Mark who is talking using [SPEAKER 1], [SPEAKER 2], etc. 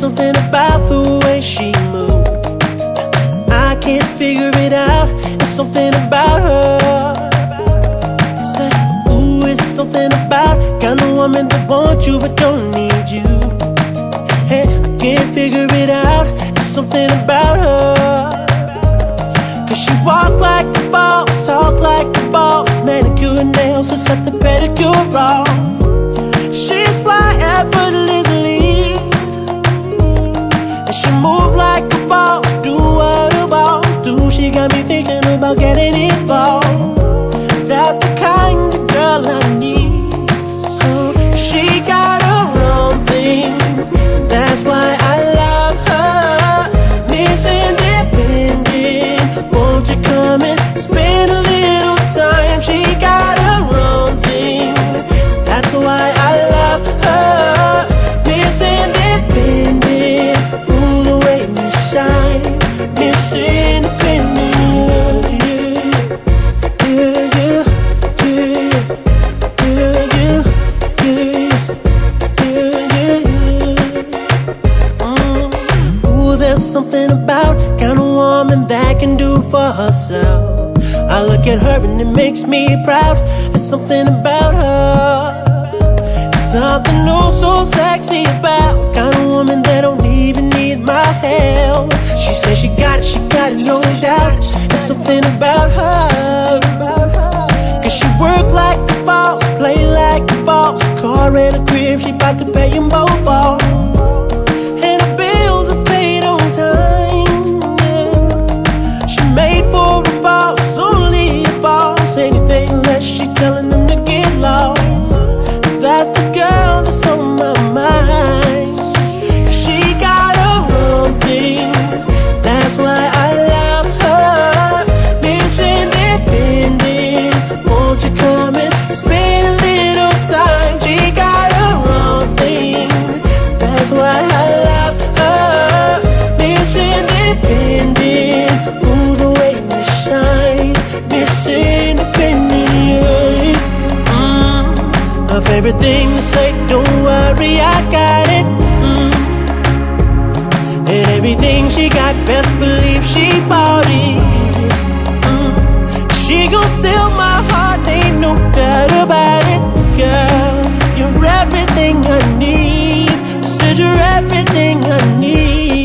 [SPEAKER 1] something about the way she moves. I can't figure it out. It's something about her. Say, ooh, it's something about kind of woman that wants you but don't need you. Hey, I can't figure it out. It's something about her. Cause she walk like a boss, talk like a boss, manicure and nails, so set the pedicure off. Something about kind of woman that can do for herself. I look at her and it makes me proud. There's something about her. There's something oh so sexy about kind of woman that don't even need my help. She says she got it, she got it, no doubt. There's something about her. Cause she work like a boss, play like a boss. Car and a crib, she bout to pay them both everything to say, don't worry, I got it. Mm. And everything she got, best believe she bought it. Mm. She gon' steal my heart, ain't no doubt about it, girl. You're everything I need. Said you're everything I need.